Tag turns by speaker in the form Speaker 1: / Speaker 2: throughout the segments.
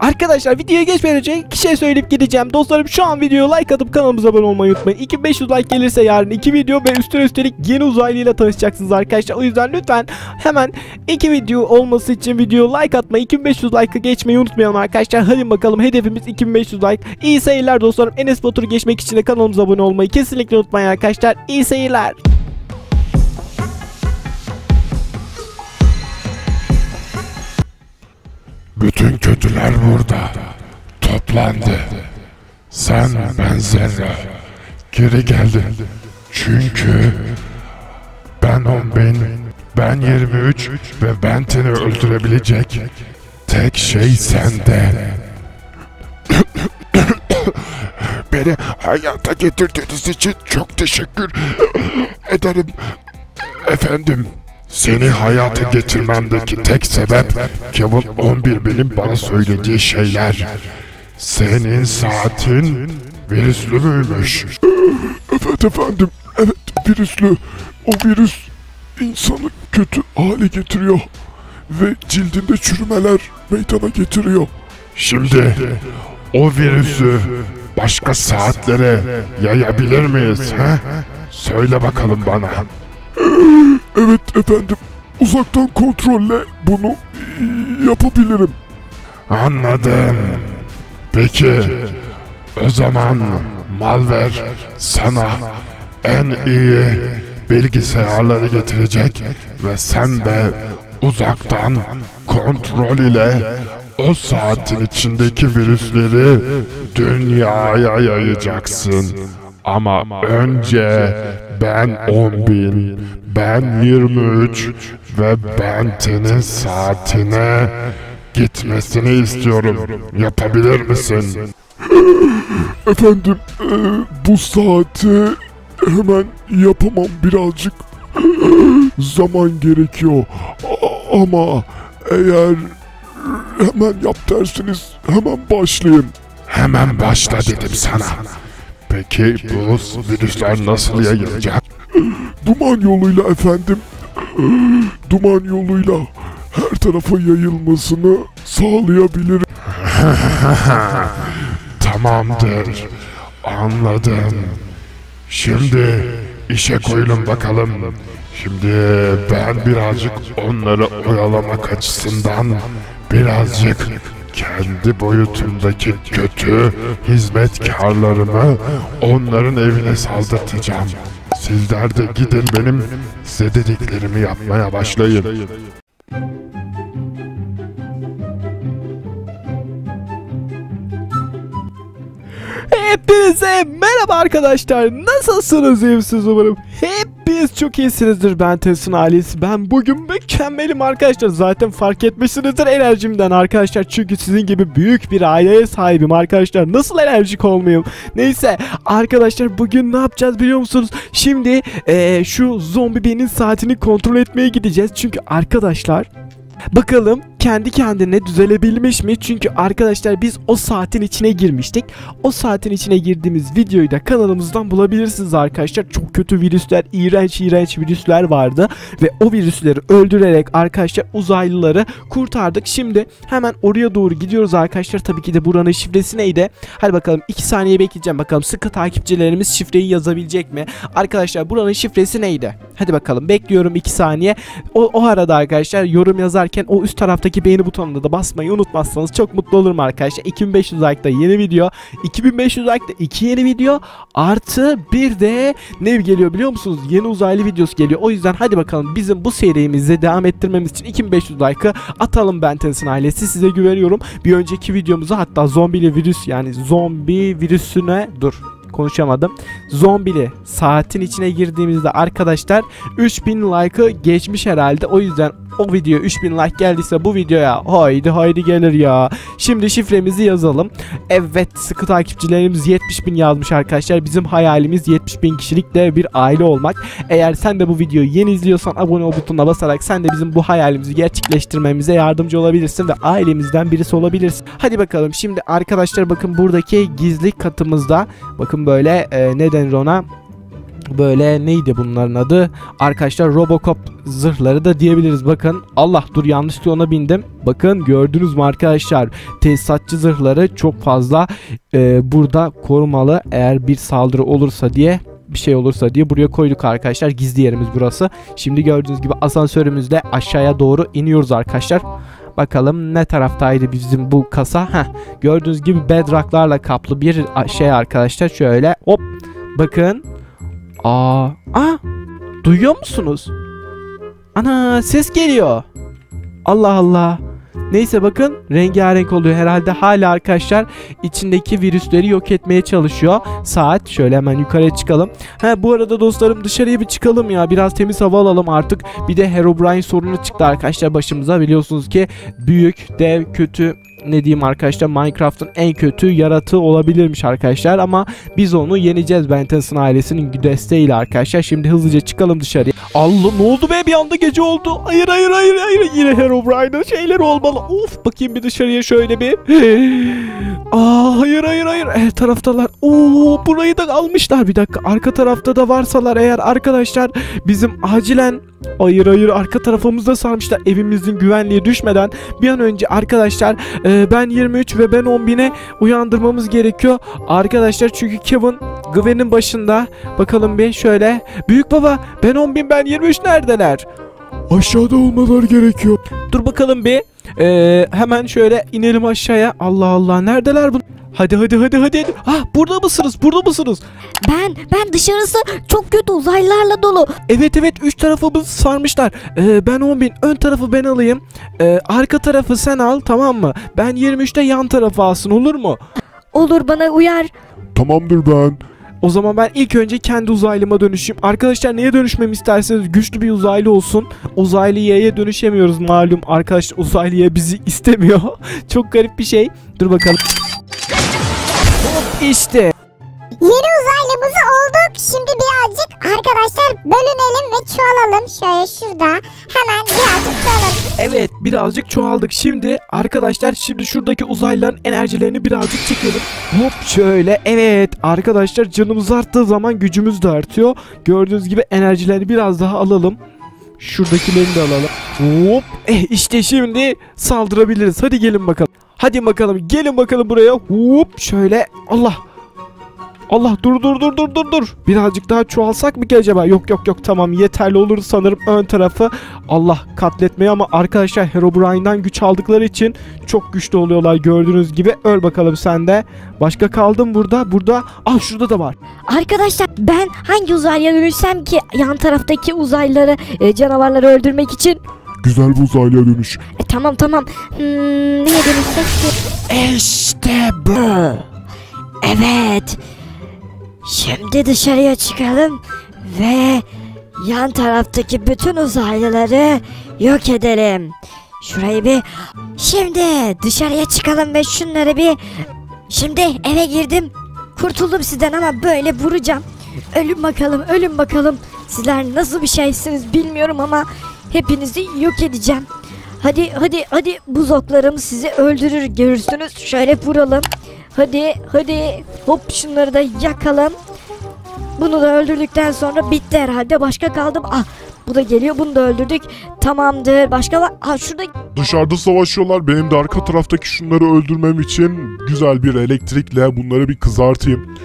Speaker 1: Arkadaşlar videoya geçmeden önce iki şey söyleyip gideceğim. Dostlarım şu an videoya like atıp kanalımıza abone olmayı unutmayın. 2500 like gelirse yarın iki video ve üstüne üstelik yeni uzaylıyla tanışacaksınız arkadaşlar. O yüzden lütfen hemen iki video olması için video like atmayı 2500 like'ı geçmeyi unutmayalım arkadaşlar. Hadi bakalım hedefimiz 2500 like. İyi seyirler dostlarım. Enes Batur'u geçmek için de kanalımıza abone olmayı kesinlikle unutmayın arkadaşlar. İyi seyirler.
Speaker 2: Bütün kötüler burada. Toplandı. Sen ben Zerra. Geri geldin. Çünkü ben 10 bin, ben 23 ve Benten'i öldürebilecek tek şey sende. Beni hayata getirdiğiniz için çok teşekkür ederim. Efendim, seni hayata getirmemdeki tek sebep Kevin 11 benim bana söylediği şeyler. Senin saatin virüslü müymüş? Evet efendim, evet virüslü. O virüs insanı kötü hale getiriyor ve cildinde çürümeler meydana getiriyor. Şimdi o virüsü başka saatlere yayabilir miyiz? He? Söyle bakalım bana. Evet efendim. Uzaktan kontrolle bunu yapabilirim. Anladım. Peki o zaman Malver sana en iyi bilgisayarları getirecek ve sen de uzaktan kontrol ile o saatin içindeki virüsleri dünyaya yayacaksın. Ama önce ben 10 bin, ben 23 ve Benten'in saatine gitmesini istiyorum. Yapabilir misin? Efendim, e, bu saati hemen yapamam birazcık zaman gerekiyor. A- ama eğer hemen yap derseniz hemen başlayayım. Hemen başla dedim sana. Peki bu virüsler nasıl yayılacak? Duman yoluyla efendim. Duman yoluyla her tarafa yayılmasını sağlayabilirim. Tamamdır. Anladım. Şimdi işe koyulun bakalım. Şimdi ben birazcık onları oyalamak açısından birazcık kendi boyutumdaki kötü hizmetkarlarımı onların evine saldırtacağım. Sizler de gidin benim size dediklerimi yapmaya başlayın.
Speaker 1: Hepinize merhaba arkadaşlar. Nasılsınız iyi misiniz umarım? Hepiniz çok iyisinizdir. Ben Tesin ailesi. Ben bugün mükemmelim arkadaşlar. Zaten fark etmişsinizdir enerjimden arkadaşlar. Çünkü sizin gibi büyük bir aileye sahibim arkadaşlar. Nasıl enerjik olmayayım? Neyse arkadaşlar bugün ne yapacağız biliyor musunuz? Şimdi eee, şu zombi benim saatini kontrol etmeye gideceğiz. Çünkü arkadaşlar Bakalım kendi kendine düzelebilmiş mi? Çünkü arkadaşlar biz o saatin içine girmiştik. O saatin içine girdiğimiz videoyu da kanalımızdan bulabilirsiniz arkadaşlar. Çok kötü virüsler, iğrenç iğrenç virüsler vardı. Ve o virüsleri öldürerek arkadaşlar uzaylıları kurtardık. Şimdi hemen oraya doğru gidiyoruz arkadaşlar. Tabii ki de buranın şifresi neydi? Hadi bakalım 2 saniye bekleyeceğim. Bakalım sıkı takipçilerimiz şifreyi yazabilecek mi? Arkadaşlar buranın şifresi neydi? Hadi bakalım bekliyorum 2 saniye. O, o arada arkadaşlar yorum yazarken o üst taraftaki beğeni butonuna da basmayı unutmazsanız çok mutlu olurum arkadaşlar. 2500 like'da yeni video, 2500 like'da 2 yeni video artı bir de ne geliyor biliyor musunuz? Yeni uzaylı videosu geliyor. O yüzden hadi bakalım bizim bu serimizi devam ettirmemiz için 2500 like'ı atalım Bentensin ailesi. Size güveniyorum. Bir önceki videomuzu hatta zombili virüs yani zombi virüsüne dur konuşamadım. Zombili saatin içine girdiğimizde arkadaşlar 3000 like'ı geçmiş herhalde. O yüzden o video 3000 like geldiyse bu videoya haydi haydi gelir ya. Şimdi şifremizi yazalım. Evet sıkı takipçilerimiz 70 bin yazmış arkadaşlar. Bizim hayalimiz 70 bin kişilik de bir aile olmak. Eğer sen de bu videoyu yeni izliyorsan abone ol butonuna basarak sen de bizim bu hayalimizi gerçekleştirmemize yardımcı olabilirsin ve ailemizden birisi olabilirsin. Hadi bakalım şimdi arkadaşlar bakın buradaki gizli katımızda bakın böyle e, ne denir ona böyle neydi bunların adı? Arkadaşlar Robocop zırhları da diyebiliriz. Bakın Allah dur yanlışlıkla ona bindim. Bakın gördünüz mü arkadaşlar? Tesisatçı zırhları çok fazla e, burada korumalı. Eğer bir saldırı olursa diye bir şey olursa diye buraya koyduk arkadaşlar. Gizli yerimiz burası. Şimdi gördüğünüz gibi asansörümüzle aşağıya doğru iniyoruz arkadaşlar. Bakalım ne taraftaydı bizim bu kasa? Heh, gördüğünüz gibi bedrocklarla kaplı bir şey arkadaşlar. Şöyle hop bakın. Aa, aa duyuyor musunuz? Ana ses geliyor. Allah Allah. Neyse bakın rengarenk oluyor herhalde hala arkadaşlar içindeki virüsleri yok etmeye çalışıyor. Saat şöyle hemen yukarıya çıkalım. Ha bu arada dostlarım dışarıya bir çıkalım ya biraz temiz hava alalım artık. Bir de Herobrine sorunu çıktı arkadaşlar başımıza biliyorsunuz ki büyük dev kötü ne diyeyim arkadaşlar Minecraft'ın en kötü yaratığı olabilirmiş arkadaşlar ama biz onu yeneceğiz Bentenson ailesinin desteğiyle arkadaşlar. Şimdi hızlıca çıkalım dışarıya. Allah ne oldu be bir anda gece oldu. Hayır hayır hayır hayır yine Herobrine'ın şeyleri olmalı. Of bakayım bir dışarıya şöyle bir. Aa hayır hayır hayır her taraftalar. Oo burayı da almışlar bir dakika. Arka tarafta da varsalar eğer arkadaşlar bizim acilen Hayır hayır arka tarafımızda sarmışlar evimizin güvenliği düşmeden bir an önce arkadaşlar e, ben 23 ve ben 10 bine uyandırmamız gerekiyor arkadaşlar çünkü Kevin Gwen'in başında bakalım bir şöyle büyük baba ben 10 bin ben 23 neredeler
Speaker 3: Aşağıda olmaları gerekiyor.
Speaker 1: Dur bakalım bir E, hemen şöyle inelim aşağıya Allah Allah neredeler bu hadi hadi hadi hadi ah burada mısınız burada mısınız
Speaker 4: Ben ben dışarısı çok kötü uzaylılarla dolu.
Speaker 1: Evet evet üç tarafımızı sarmışlar. Ee, ben 10 bin ön tarafı ben alayım. Ee, arka tarafı sen al tamam mı? Ben 23'te yan tarafı alsın olur mu?
Speaker 4: Olur bana uyar.
Speaker 3: Tamamdır ben.
Speaker 1: O zaman ben ilk önce kendi uzaylıma dönüşeyim. Arkadaşlar neye dönüşmemi isterseniz güçlü bir uzaylı olsun. Uzaylı Y'ye dönüşemiyoruz malum. Arkadaşlar uzaylı Y bizi istemiyor. Çok garip bir şey. Dur bakalım. Hop işte.
Speaker 5: Yeni uzaylımızı olduk. Şimdi birazcık arkadaşlar bölünelim ve çoğalalım. Şöyle şurada hemen birazcık.
Speaker 1: Evet birazcık çoğaldık. Şimdi arkadaşlar şimdi şuradaki uzaylıların enerjilerini birazcık çekelim. Hop şöyle evet arkadaşlar canımız arttığı zaman gücümüz de artıyor. Gördüğünüz gibi enerjileri biraz daha alalım. Şuradakilerini de alalım. Hop eh, işte şimdi saldırabiliriz. Hadi gelin bakalım. Hadi bakalım gelin bakalım buraya. Hop şöyle Allah. Allah dur dur dur dur dur dur. Birazcık daha çoğalsak mı ki acaba? Yok yok yok tamam yeterli olur sanırım ön tarafı. Allah katletmeye ama arkadaşlar Herobrine'den güç aldıkları için çok güçlü oluyorlar gördüğünüz gibi. Öl bakalım sen de. Başka kaldım burada. Burada ah şurada da var.
Speaker 4: Arkadaşlar ben hangi uzaylıya dönüşsem ki yan taraftaki uzaylıları e, canavarları öldürmek için?
Speaker 3: Güzel bir uzaylıya dönüş.
Speaker 4: E, tamam tamam. Hmm, neye dönüşsek ki?
Speaker 1: İşte bu.
Speaker 4: Evet. Şimdi dışarıya çıkalım ve yan taraftaki bütün uzaylıları yok edelim. Şurayı bir şimdi dışarıya çıkalım ve şunları bir şimdi eve girdim. Kurtuldum sizden ama böyle vuracağım. Ölün bakalım, ölün bakalım. Sizler nasıl bir şeysiniz bilmiyorum ama hepinizi yok edeceğim. Hadi hadi hadi buzoklarım sizi öldürür görürsünüz. Şöyle vuralım. Hadi hadi hop şunları da yakalım. Bunu da öldürdükten sonra bitti herhalde. Başka kaldım. Ah bu da geliyor. Bunu da öldürdük. Tamamdır. Başka var. Ah şurada
Speaker 3: Dışarıda savaşıyorlar. Benim de arka taraftaki şunları öldürmem için güzel bir elektrikle bunları bir kızartayım.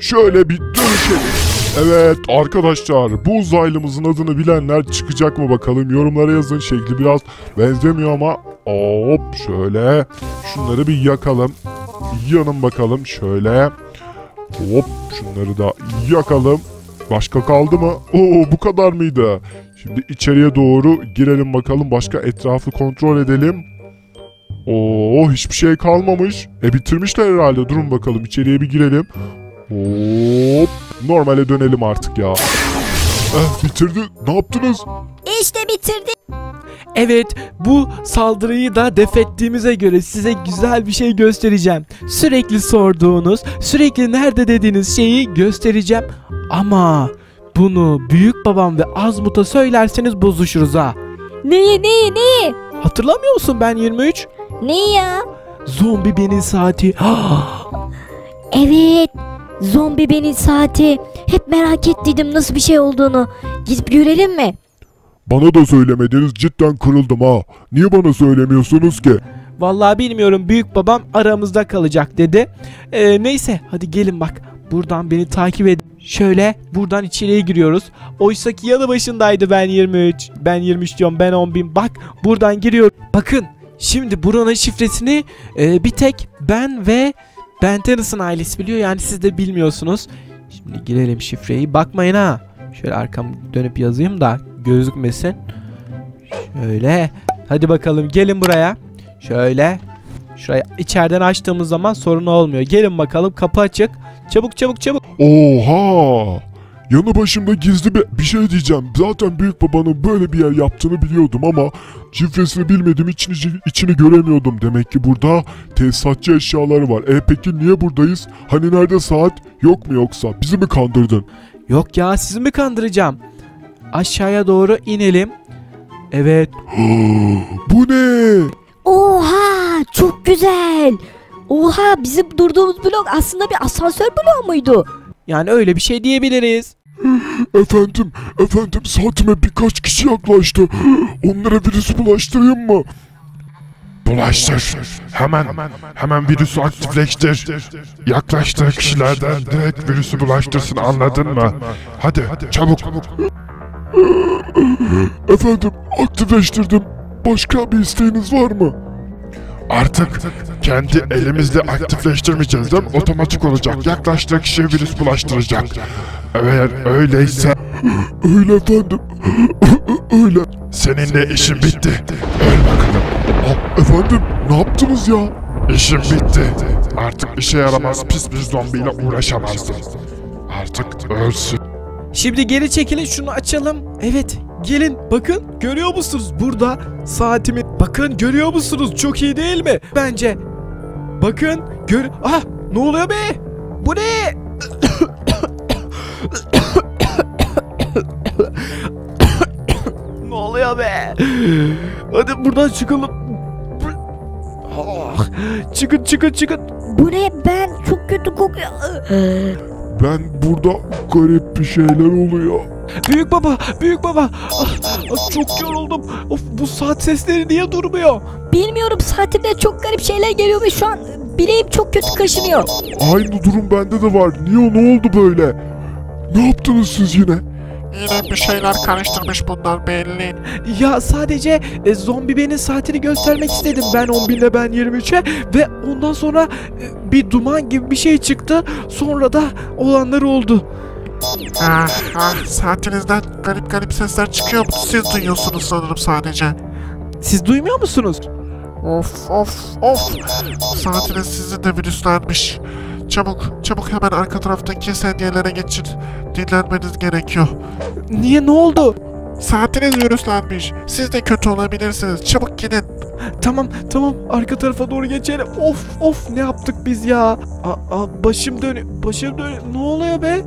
Speaker 3: Şöyle bir dönüşelim. Evet arkadaşlar bu uzaylımızın adını bilenler çıkacak mı bakalım yorumlara yazın şekli biraz benzemiyor ama hop şöyle şunları bir yakalım yanın bakalım şöyle hop şunları da yakalım başka kaldı mı Oo bu kadar mıydı şimdi içeriye doğru girelim bakalım başka etrafı kontrol edelim Oo hiçbir şey kalmamış e bitirmişler herhalde durun bakalım içeriye bir girelim Hop. Normale dönelim artık ya. Eh, bitirdi. Ne yaptınız?
Speaker 4: işte bitirdi.
Speaker 1: Evet bu saldırıyı da def ettiğimize göre size güzel bir şey göstereceğim. Sürekli sorduğunuz, sürekli nerede dediğiniz şeyi göstereceğim. Ama bunu büyük babam ve Azmut'a söylerseniz bozuşuruz ha.
Speaker 4: Neyi neyi neyi?
Speaker 1: Hatırlamıyor musun ben 23?
Speaker 4: Neyi ya?
Speaker 1: Zombi benim saati.
Speaker 4: Evet. Zombi benim saati. Hep merak ettiydim nasıl bir şey olduğunu. Gidip görelim mi?
Speaker 3: Bana da söylemediniz cidden kırıldım ha. Niye bana söylemiyorsunuz ki?
Speaker 1: Vallahi bilmiyorum büyük babam aramızda kalacak dedi. Ee, neyse hadi gelin bak. Buradan beni takip edin. Şöyle buradan içeriye giriyoruz. Oysa ki yanı başındaydı ben 23. Ben 23 diyorum ben 10 bin. Bak buradan giriyorum. Bakın şimdi buranın şifresini e, bir tek ben ve Ben Tennyson ailesi biliyor. Yani siz de bilmiyorsunuz. Şimdi girelim şifreyi. Bakmayın ha. Şöyle arkam dönüp yazayım da gözükmesin. Şöyle. Hadi bakalım gelin buraya. Şöyle. Şurayı içeriden açtığımız zaman sorun olmuyor. Gelin bakalım kapı açık. Çabuk çabuk çabuk.
Speaker 3: Oha! Yanı başımda gizli bir, bir şey diyeceğim. Zaten büyük babanın böyle bir yer yaptığını biliyordum ama şifresini bilmediğim için içini, içini göremiyordum. Demek ki burada tesisatçı eşyaları var. E peki niye buradayız? Hani nerede saat? Yok mu yoksa? Bizi mi kandırdın?
Speaker 1: Yok ya sizi mi kandıracağım? Aşağıya doğru inelim. Evet.
Speaker 3: Bu ne?
Speaker 4: Oha çok güzel. Oha bizim durduğumuz blok aslında bir asansör bloğu muydu?
Speaker 1: Yani öyle bir şey diyebiliriz.
Speaker 3: Efendim, efendim saatime birkaç kişi yaklaştı. Onlara virüsü bulaştırayım mı?
Speaker 2: Bulaştır. Hemen, hemen virüsü aktifleştir. Yaklaştığı kişilerden direkt virüsü bulaştırsın anladın mı? Hadi çabuk.
Speaker 3: Efendim, aktifleştirdim. Başka bir isteğiniz var mı?
Speaker 2: Artık kendi elimizle aktifleştirmeyeceğiz değil mi? Otomatik olacak. Yaklaştığı kişiye virüs bulaştıracak. Eğer öyleyse
Speaker 3: Öyle efendim. Öyle.
Speaker 2: seninle işin bitti. Öl bakalım.
Speaker 3: Ah, efendim, ne yaptınız ya?
Speaker 2: İşin bitti. Artık işe yaramaz pis bir zombiyle uğraşamazsın. Artık ölsün.
Speaker 1: Şimdi geri çekilin şunu açalım. Evet gelin bakın görüyor musunuz? Burada saatimi bakın görüyor musunuz? Çok iyi değil mi? Bence bakın gör ah ne oluyor be? Bu ne? Ne oluyor be? Hadi buradan çıkalım. Ah, çıkın çıkın çıkın.
Speaker 4: Bu ne? Ben çok kötü kokuyor.
Speaker 3: Ben burada garip bir şeyler oluyor.
Speaker 1: büyük baba büyük baba ah, ah, çok yoruldum of bu saat sesleri niye durmuyor
Speaker 4: Bilmiyorum saatimde çok garip şeyler geliyor ve şu an bileğim çok kötü kaşınıyor.
Speaker 3: Aynı durum bende de var. Niye ne oldu böyle? Ne yaptınız siz yine?
Speaker 6: Yine bir şeyler karıştırmış bunlar belli.
Speaker 1: Ya sadece e, zombi benim saatini göstermek istedim. Ben 10.000'de ben 23'e ve ondan sonra e, bir duman gibi bir şey çıktı. Sonra da olanlar oldu.
Speaker 6: Ah ah saatinizden garip garip sesler çıkıyor. Siz duyuyorsunuz sanırım sadece.
Speaker 1: Siz duymuyor musunuz?
Speaker 6: Of of of. Saatiniz sizin de virüslenmiş. Çabuk çabuk hemen arka taraftaki sedyelere geçin. Dinlenmeniz gerekiyor.
Speaker 1: Niye ne oldu?
Speaker 6: Saatiniz virüslenmiş. Siz de kötü olabilirsiniz. Çabuk gidin.
Speaker 1: Tamam tamam arka tarafa doğru geçelim. Of of ne yaptık biz ya? Aa, aa, başım dönüyor. Başım dönüyor. Ne oluyor be?